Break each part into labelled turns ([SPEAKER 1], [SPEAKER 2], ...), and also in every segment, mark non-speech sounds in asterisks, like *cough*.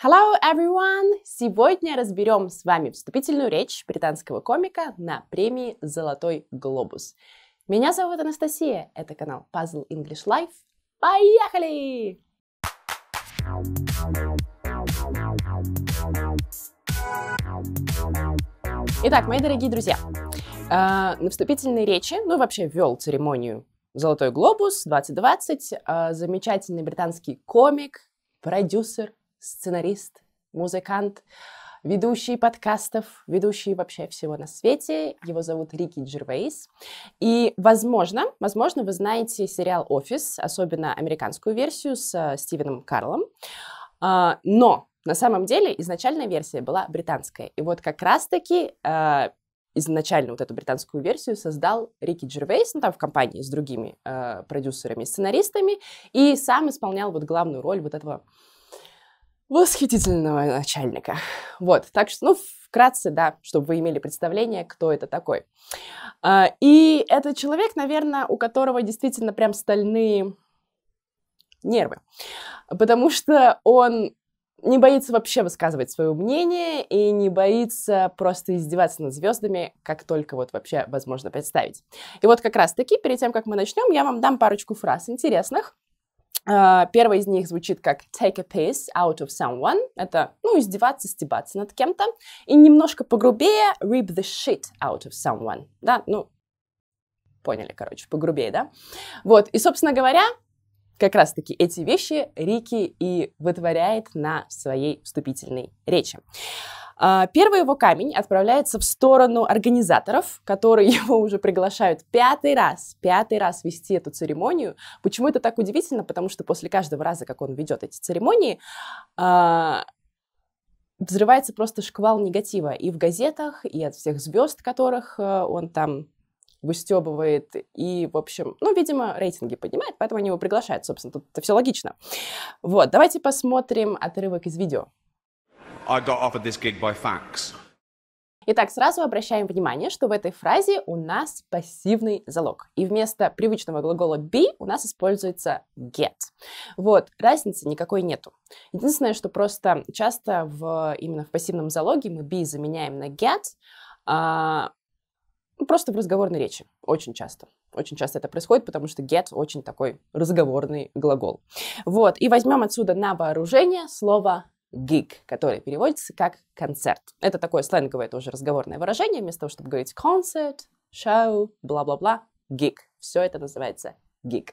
[SPEAKER 1] Hello, everyone! Сегодня разберем с вами вступительную речь британского комика на премии «Золотой глобус». Меня зовут Анастасия, это канал Puzzle English Life. Поехали! Итак, мои дорогие друзья, э, на вступительной речи, ну вообще вел церемонию «Золотой глобус» 2020 э, замечательный британский комик, продюсер, сценарист, музыкант, ведущий подкастов, ведущий вообще всего на свете. Его зовут Рики Джервейс. И, возможно, возможно, вы знаете сериал «Офис», особенно американскую версию с э, Стивеном Карлом. А, но на самом деле изначальная версия была британская. И вот как раз-таки э, изначально вот эту британскую версию создал Рики Джервейс, ну, там в компании с другими э, продюсерами и сценаристами, и сам исполнял вот главную роль вот этого восхитительного начальника. Вот, так что, ну, вкратце, да, чтобы вы имели представление, кто это такой. А, и это человек, наверное, у которого действительно прям стальные нервы, потому что он не боится вообще высказывать свое мнение и не боится просто издеваться над звездами, как только вот вообще возможно представить. И вот как раз-таки, перед тем, как мы начнем, я вам дам парочку фраз интересных, первый из них звучит как take a piss out of someone. Это, ну, издеваться, стебаться над кем-то. И немножко погрубее rip the shit out of someone. Да, ну, поняли, короче, погрубее, да? Вот, и, собственно говоря, как раз-таки эти вещи Рики и вытворяет на своей вступительной речи. А, первый его камень отправляется в сторону организаторов, которые *laughs* его уже приглашают пятый раз, пятый раз вести эту церемонию. Почему это так удивительно? Потому что после каждого раза, как он ведет эти церемонии, а, взрывается просто шквал негатива и в газетах, и от всех звезд, которых э, он там выстебывает, и, в общем, ну, видимо, рейтинги поднимает, поэтому они его приглашают, собственно, тут это все логично. Вот, давайте посмотрим отрывок из видео. I got offered this gig by fax. Итак, сразу обращаем внимание, что в этой фразе у нас пассивный залог. И вместо привычного глагола be у нас используется get. Вот, разницы никакой нету. Единственное, что просто часто в, именно в пассивном залоге мы be заменяем на get, а, ну, просто в разговорной речи. Очень часто. Очень часто это происходит, потому что get очень такой разговорный глагол. Вот, и возьмем отсюда на вооружение слово gig, который переводится как концерт. Это такое сленговое тоже разговорное выражение. Вместо того, чтобы говорить concert, show, бла-бла-бла, gig. Все это называется gig.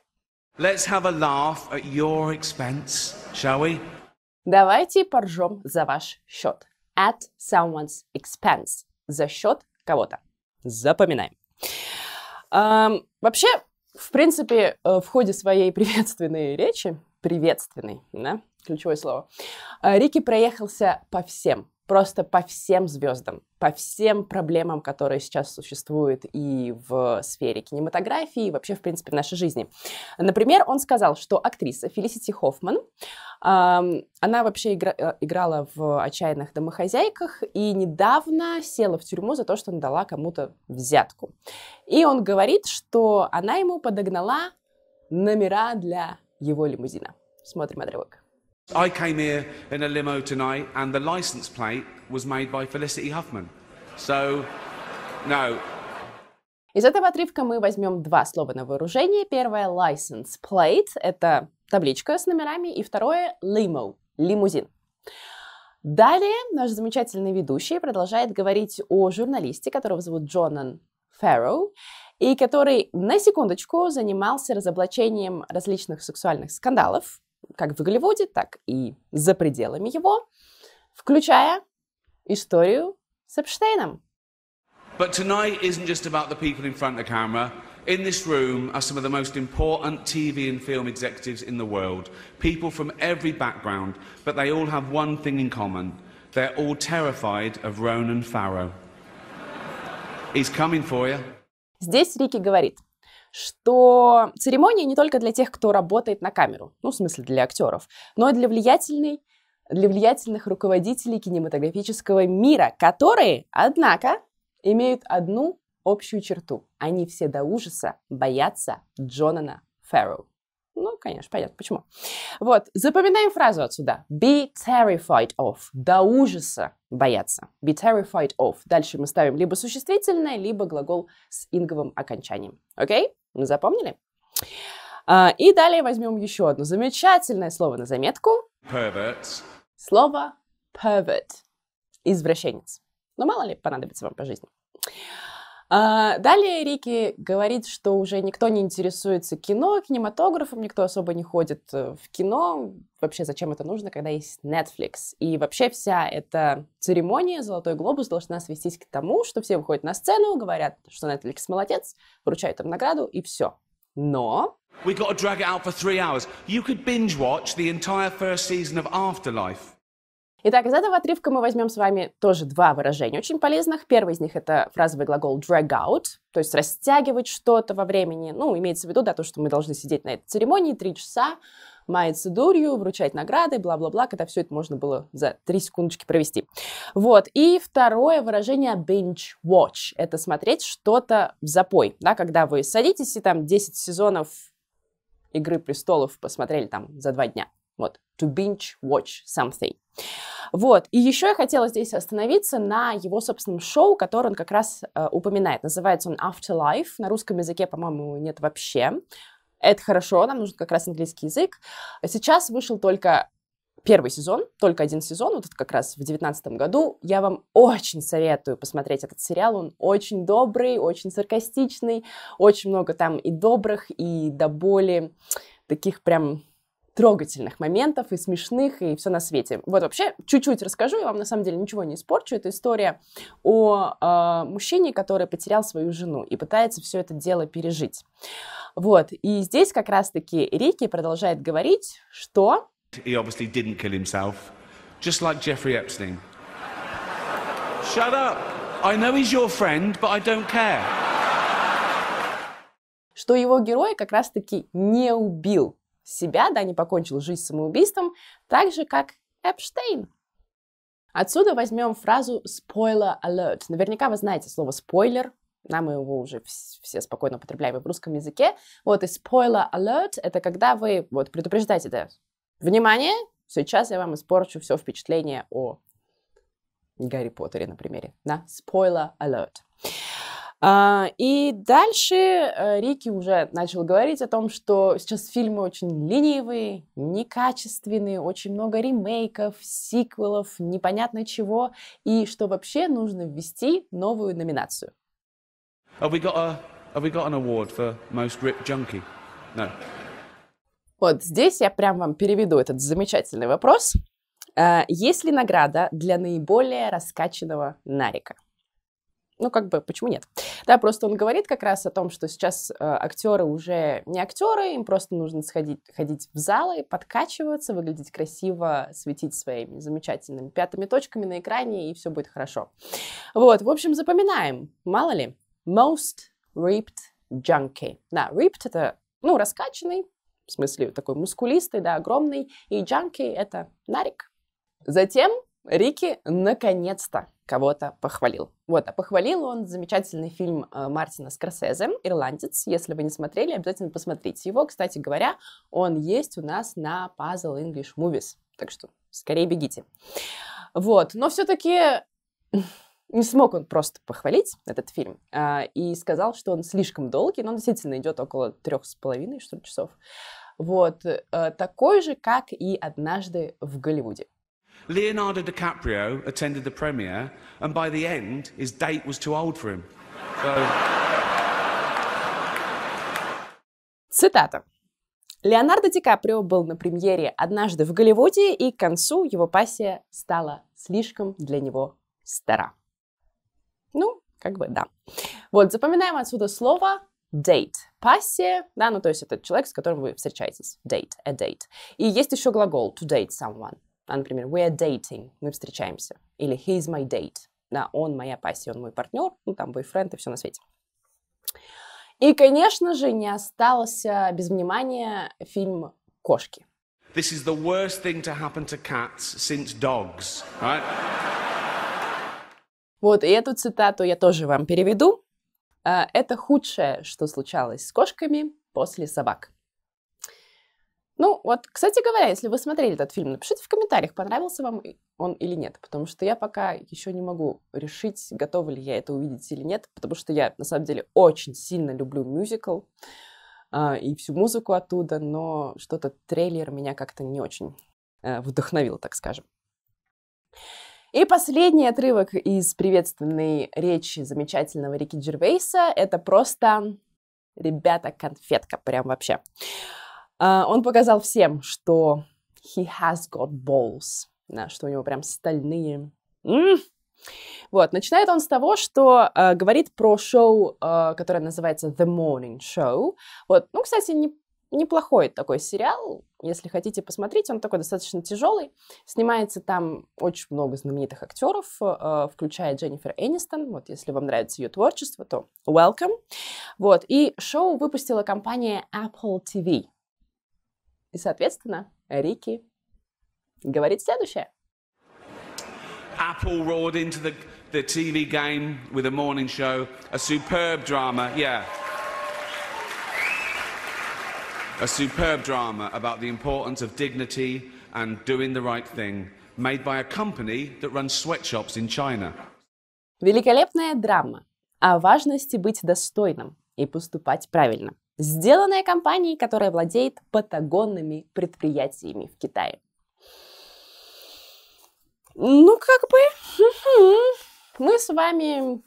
[SPEAKER 1] Let's have a laugh at your expense, shall we? Давайте поржем за ваш счет. At someone's expense. За счет кого-то. Запоминаем. Эм, вообще, в принципе, э, в ходе своей *laughs* приветственной речи, приветственной, да, ключевое слово, э, Рики проехался по всем просто по всем звездам, по всем проблемам, которые сейчас существуют и в сфере кинематографии, и вообще, в принципе, в нашей жизни. Например, он сказал, что актриса Фелисити Хоффман, она вообще игра, э, играла в «Отчаянных домохозяйках» и недавно села в тюрьму за то, что она дала кому-то взятку. И он говорит, что она ему подогнала номера для его лимузина. Смотрим отрывок. I came here in a limo tonight, and the license plate was made by Felicity Huffman. So, no. Из этого отрывка мы возьмем два слова на вооружение. Первое — license plate — это табличка с номерами, и второе — limo — лимузин. Далее наш замечательный ведущий продолжает говорить о журналисте, которого зовут Джонан Фэрроу, и который, на секундочку, занимался разоблачением различных сексуальных скандалов, как в Голливуде, так и за пределами его, включая историю с Эпштейном. But tonight isn't just about the people in front of the camera. In this room are some of the most important TV and film executives in the world. People from every background, but they all have one thing in common. They're all terrified of Ronan Farrow. He's coming for you. Здесь Рики говорит, что церемония не только для тех, кто работает на камеру, ну, в смысле для актеров, но и для влиятельной для влиятельных руководителей кинематографического мира, которые, однако, имеют одну общую черту. Они все до ужаса боятся Джонана Фэрроу. Ну, конечно, понятно, почему. Вот, запоминаем фразу отсюда. Be terrified of. До ужаса бояться. Be terrified of. Дальше мы ставим либо существительное, либо глагол с инговым окончанием. Окей? Okay? Запомнили? А, и далее возьмем еще одно замечательное слово на заметку.
[SPEAKER 2] Perverts.
[SPEAKER 1] Слово pervert. Извращенец. Но мало ли понадобится вам по жизни. А, далее Рики говорит, что уже никто не интересуется кино, кинематографом, никто особо не ходит э, в кино. Вообще, зачем это нужно, когда есть Netflix? И вообще вся эта церемония «Золотой глобус» должна свестись к тому, что все выходят на сцену, говорят, что Netflix молодец, вручают им награду, и все. Но...
[SPEAKER 2] We got to drag it out for three hours. You could binge watch the entire first season of Afterlife.
[SPEAKER 1] Итак, из этого отрывка мы возьмем с вами тоже два выражения очень полезных. Первый из них это фразовый глагол drag out, то есть растягивать что-то во времени. Ну, имеется в виду, да, то, что мы должны сидеть на этой церемонии три часа, маяться дурью, вручать награды, бла-бла-бла, когда все это можно было за три секундочки провести. Вот. И второе выражение binge watch. Это смотреть что-то в запой, да, когда вы садитесь и там 10 сезонов Игры престолов посмотрели там за два дня. Вот. To binge watch something. Вот. И еще я хотела здесь остановиться на его собственном шоу, которое он как раз э, упоминает. Называется он Afterlife. На русском языке, по-моему, нет вообще. Это хорошо, нам нужен как раз английский язык. Сейчас вышел только первый сезон, только один сезон, вот это как раз в девятнадцатом году. Я вам очень советую посмотреть этот сериал. Он очень добрый, очень саркастичный, очень много там и добрых, и до боли таких прям трогательных моментов и смешных, и все на свете. Вот вообще чуть-чуть расскажу, я вам на самом деле ничего не испорчу. Это история о э, мужчине, который потерял свою жену и пытается все это дело пережить. Вот, и здесь как раз-таки Рики продолжает говорить, что...
[SPEAKER 2] He obviously didn't kill himself, just like Jeffrey Epstein. Shut up! I know he's your friend, but I don't care.
[SPEAKER 1] Что его герой как раз-таки не убил себя, да, не покончил жизнь самоубийством, так же, как Эпштейн. Отсюда возьмем фразу spoiler alert. Наверняка вы знаете слово спойлер, да, мы его уже все спокойно употребляем в русском языке. Вот и spoiler alert — это когда вы вот предупреждаете, да, внимание, сейчас я вам испорчу все впечатление о Гарри Поттере, на примере, да, spoiler alert. А, и дальше э, Рики уже начал говорить о том, что сейчас фильмы очень ленивые, некачественные, очень много ремейков, сиквелов, непонятно чего, и что вообще нужно ввести новую номинацию.
[SPEAKER 2] Have we got a Have we got an award for most ripped junkie? No.
[SPEAKER 1] Вот здесь я прям вам переведу этот замечательный вопрос. А, есть ли награда для наиболее раскачанного нарика? Ну, как бы, почему нет? Да, просто он говорит как раз о том, что сейчас э, актеры уже не актеры, им просто нужно сходить, ходить в залы, подкачиваться, выглядеть красиво, светить своими замечательными пятыми точками на экране, и все будет хорошо. Вот, в общем, запоминаем, мало ли, most ripped junkie. Да, ripped — это, ну, раскачанный, в смысле такой мускулистый, да, огромный, и junkie — это нарик. Затем Рики наконец-то кого-то похвалил. Вот, а похвалил он замечательный фильм э, Мартина Скорсезе «Ирландец». Если вы не смотрели, обязательно посмотрите его. Кстати говоря, он есть у нас на Puzzle English Movies. Так что скорее бегите. Вот, но все-таки не смог он просто похвалить этот фильм э, и сказал, что он слишком долгий, но он действительно идет около трех с половиной, что часов. Вот, э, такой же, как и «Однажды в Голливуде».
[SPEAKER 2] Leonardo DiCaprio attended the premiere, and by the end, his date was too old for him. So...
[SPEAKER 1] Цитата. Леонардо Ди Каприо был на премьере однажды в Голливуде, и к концу его пассия стала слишком для него стара. Ну, как бы да. Вот, запоминаем отсюда слово date. Пассия, да, ну то есть это человек, с которым вы встречаетесь. Date, a date. И есть еще глагол to date someone. А, например, we are dating, мы встречаемся. Или he's my date, да, он моя пассия, он мой партнер, ну там бойфренд и все на свете. И, конечно же, не остался без внимания фильм «Кошки».
[SPEAKER 2] This is the worst thing to happen to cats since dogs, right?
[SPEAKER 1] Вот, и эту цитату я тоже вам переведу. А, Это худшее, что случалось с кошками после собак. Ну, вот, кстати говоря, если вы смотрели этот фильм, напишите в комментариях, понравился вам он или нет, потому что я пока еще не могу решить, готова ли я это увидеть или нет, потому что я, на самом деле, очень сильно люблю мюзикл э, и всю музыку оттуда, но что-то трейлер меня как-то не очень э, вдохновил, так скажем. И последний отрывок из приветственной речи замечательного Рики Джервейса — это просто, ребята, конфетка, прям вообще. Uh, он показал всем, что he has got balls, да, что у него прям стальные. Mm. Вот, начинает он с того, что uh, говорит про шоу, uh, которое называется The Morning Show. Вот, ну, кстати, не, неплохой такой сериал, если хотите посмотреть, он такой достаточно тяжелый. Снимается там очень много знаменитых актеров, включая Дженнифер Энистон. Вот, если вам нравится ее творчество, то welcome. Вот, и шоу выпустила компания Apple TV. И, соответственно, Рики говорит следующее.
[SPEAKER 2] Apple roared into the, the TV game with a morning show, a superb drama, yeah. A superb drama about the importance of dignity and doing the right thing, made by a company that runs sweatshops in China.
[SPEAKER 1] Великолепная драма о важности быть достойным и поступать правильно сделанная компанией, которая владеет патагонными предприятиями в Китае. Ну, как бы, *laughs* мы с вами,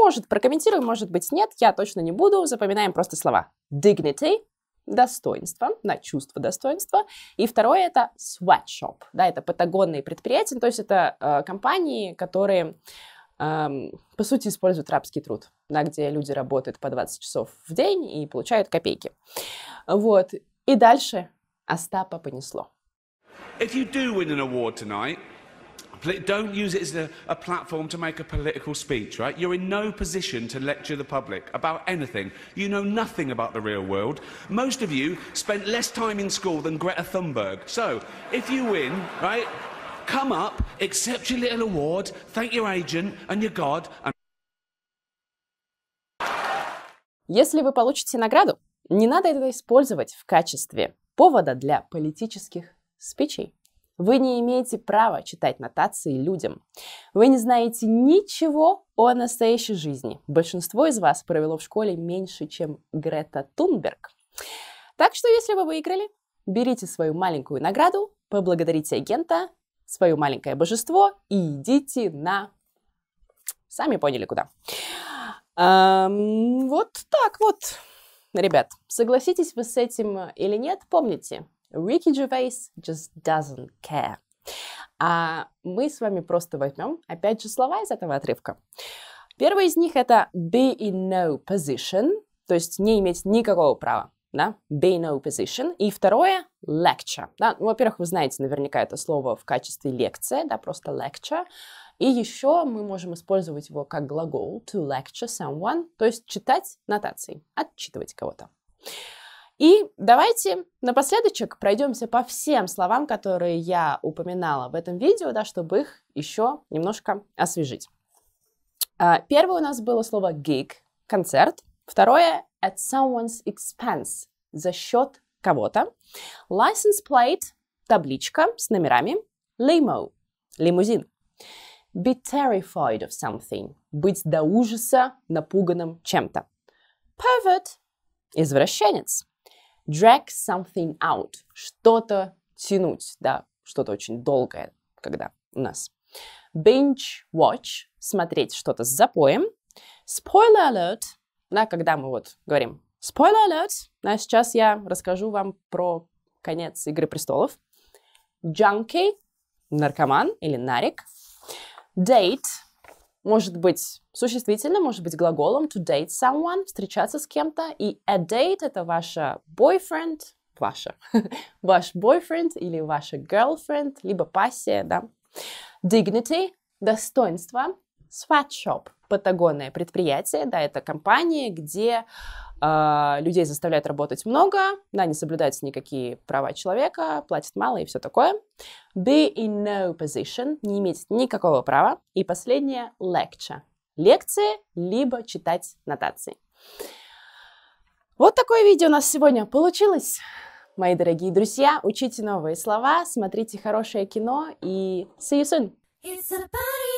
[SPEAKER 1] может, прокомментируем, может быть, нет, я точно не буду, запоминаем просто слова. Dignity, достоинство, да, чувство достоинства. И второе это sweatshop, да, это патагонные предприятия, то есть это э, компании, которые по сути, используют рабский труд, да, где люди работают по 20 часов в день и получают копейки. Вот. И дальше Остапа понесло.
[SPEAKER 2] If you do win an award tonight, don't use it as a, a, platform to make a political speech, right? You're in no position to lecture the public about anything. You know nothing about the real world. Most of you spent less time in school than Greta Thunberg. So, if you win, right, come up, accept your little award, thank your agent and your God. And...
[SPEAKER 1] Если вы получите награду, не надо это использовать в качестве повода для политических спичей. Вы не имеете права читать нотации людям. Вы не знаете ничего о настоящей жизни. Большинство из вас провело в школе меньше, чем Грета Тунберг. Так что, если вы выиграли, берите свою маленькую награду, поблагодарите агента свое маленькое божество и идите на... Сами поняли куда. Вот так вот. Ребят, согласитесь вы с этим или нет, помните, Ricky Gervais just doesn't care. А мы с вами просто возьмем, опять же, слова из этого отрывка. Первый из них это be in no position, то есть не иметь никакого права да, be no position. И второе — lecture. Да? Ну, во-первых, вы знаете наверняка это слово в качестве лекция, да, просто lecture. И еще мы можем использовать его как глагол to lecture someone, то есть читать нотации, отчитывать кого-то. И давайте напоследочек пройдемся по всем словам, которые я упоминала в этом видео, да, чтобы их еще немножко освежить. А, первое у нас было слово gig, концерт. Второе at someone's expense, за счет кого-то. License plate, табличка с номерами. Limo, лимузин. Be terrified of something, быть до ужаса напуганным чем-то. Pervert, извращенец. Drag something out, что-то тянуть, да, что-то очень долгое, когда у нас. Binge watch, смотреть что-то с запоем. Spoiler alert, да, когда мы вот говорим spoiler alert, а сейчас я расскажу вам про конец Игры престолов. Junkie, наркоман или нарик. Date, может быть существительным, может быть глаголом to date someone, встречаться с кем-то. И a date это ваша boyfriend, ваша, *laughs* ваш boyfriend или ваша girlfriend, либо пассия, да. Dignity, достоинство. Sweatshop, патагонное предприятие, да, это компания, где э, людей заставляют работать много, да, не соблюдаются никакие права человека, платят мало и все такое. Be in no position, не иметь никакого права. И последнее, lecture, лекции, либо читать нотации. Вот такое видео у нас сегодня получилось. Мои дорогие друзья, учите новые слова, смотрите хорошее кино и see you soon! It's a party